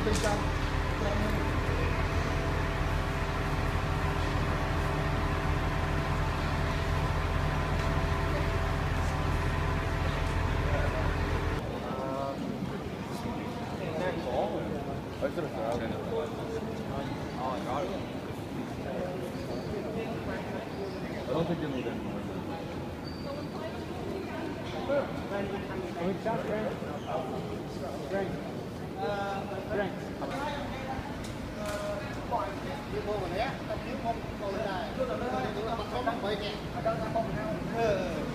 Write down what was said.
superstar. I don't think you need any more. Good job, Thank you.